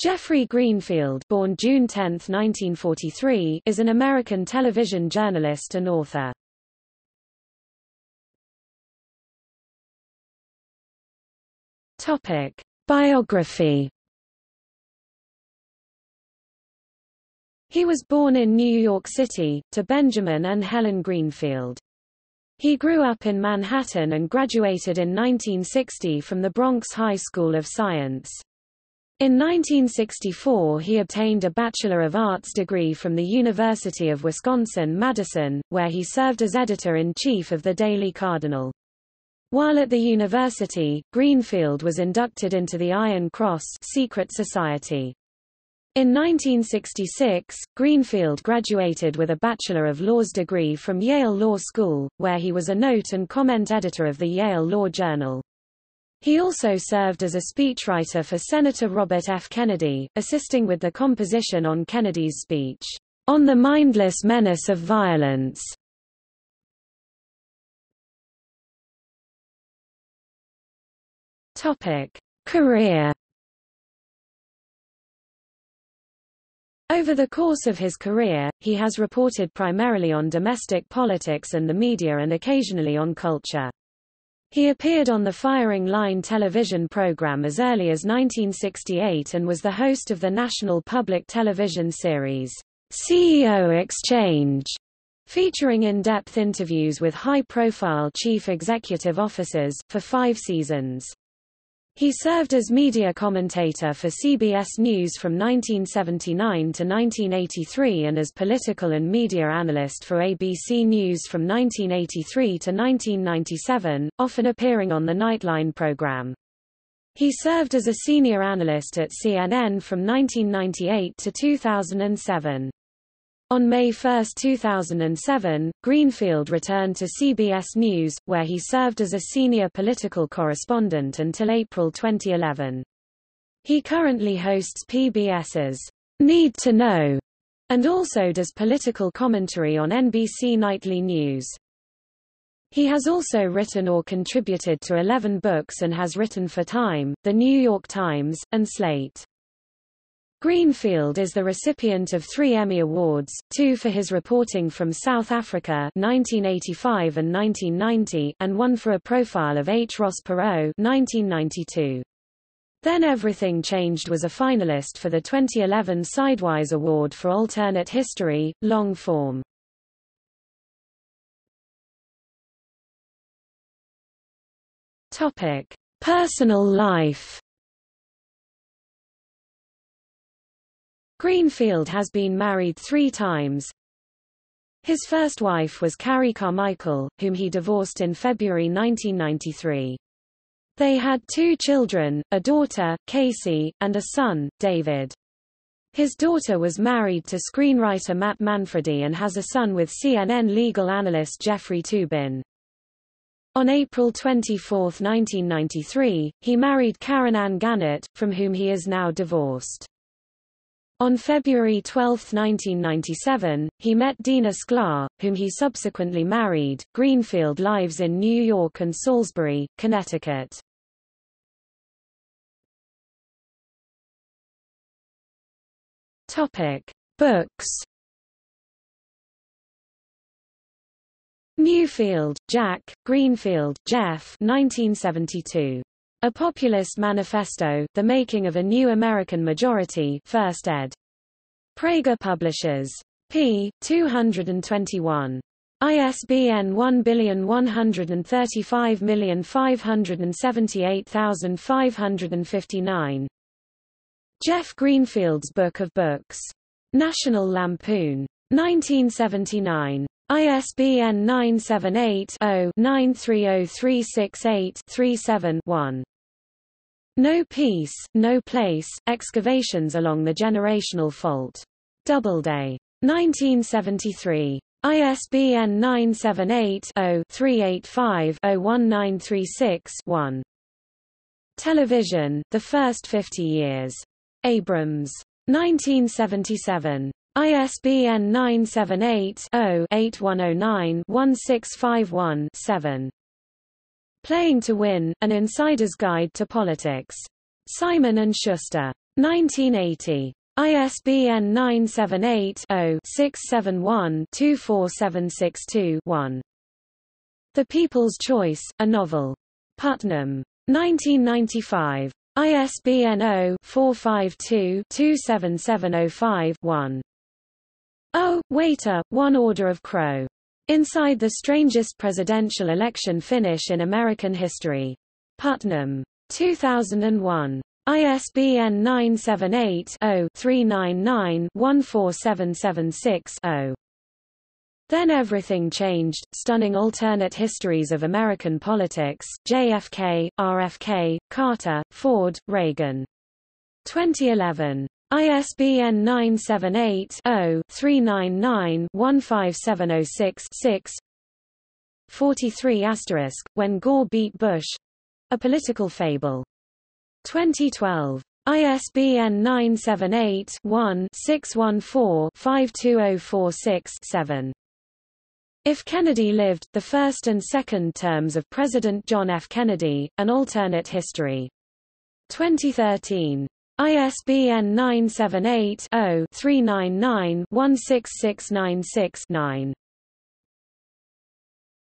Jeffrey Greenfield born June 10, 1943, is an American television journalist and author. Topic. Biography He was born in New York City, to Benjamin and Helen Greenfield. He grew up in Manhattan and graduated in 1960 from the Bronx High School of Science. In 1964 he obtained a Bachelor of Arts degree from the University of Wisconsin-Madison, where he served as editor-in-chief of the Daily Cardinal. While at the university, Greenfield was inducted into the Iron Cross secret society. In 1966, Greenfield graduated with a Bachelor of Laws degree from Yale Law School, where he was a note and comment editor of the Yale Law Journal. He also served as a speechwriter for Senator Robert F. Kennedy, assisting with the composition on Kennedy's speech, On the Mindless Menace of Violence. Career Over the course of his career, he has reported primarily on domestic politics and the media and occasionally on culture. He appeared on the Firing Line television program as early as 1968 and was the host of the national public television series, CEO Exchange, featuring in-depth interviews with high-profile chief executive officers, for five seasons. He served as media commentator for CBS News from 1979 to 1983 and as political and media analyst for ABC News from 1983 to 1997, often appearing on the Nightline program. He served as a senior analyst at CNN from 1998 to 2007. On May 1, 2007, Greenfield returned to CBS News, where he served as a senior political correspondent until April 2011. He currently hosts PBS's Need to Know and also does political commentary on NBC Nightly News. He has also written or contributed to 11 books and has written for Time, The New York Times, and Slate. Greenfield is the recipient of three Emmy Awards, two for his reporting from South Africa 1985 and 1990, and one for a profile of H. Ross Perot 1992. Then Everything Changed was a finalist for the 2011 Sidewise Award for Alternate History, Long Form. Personal life Greenfield has been married three times. His first wife was Carrie Carmichael, whom he divorced in February 1993. They had two children, a daughter, Casey, and a son, David. His daughter was married to screenwriter Matt Manfredi and has a son with CNN legal analyst Jeffrey Toobin. On April 24, 1993, he married Karen Ann Gannett, from whom he is now divorced. On February 12, 1997, he met Dina Sklar, whom he subsequently married. Greenfield lives in New York and Salisbury, Connecticut. Topic: Books. Newfield, Jack, Greenfield, Jeff 1972. A Populist Manifesto, The Making of a New American Majority, First ed. Praeger Publishers. p. 221. ISBN 11355788559. Jeff Greenfield's Book of Books. National Lampoon. 1979. ISBN 978 0 930368 37 1. No Peace, No Place, Excavations along the Generational Fault. Doubleday. 1973. ISBN 978-0-385-01936-1. Television, The First 50 Years. Abrams. 1977. ISBN 978-0-8109-1651-7. Playing to Win, An Insider's Guide to Politics. Simon & Schuster. 1980. ISBN 978-0-671-24762-1. The People's Choice, a novel. Putnam. 1995. ISBN 0-452-27705-1. Oh, waiter, one order of crow. Inside the strangest presidential election finish in American history. Putnam. 2001. ISBN 978-0-399-14776-0. Then everything changed, stunning alternate histories of American politics, JFK, RFK, Carter, Ford, Reagan. 2011. ISBN 978-0-399-15706-6 43 When Gore Beat Bush — A Political Fable 2012. ISBN 978-1-614-52046-7. If Kennedy lived, the first and second terms of President John F. Kennedy, An Alternate History. 2013. ISBN 978 0 399 16696 9.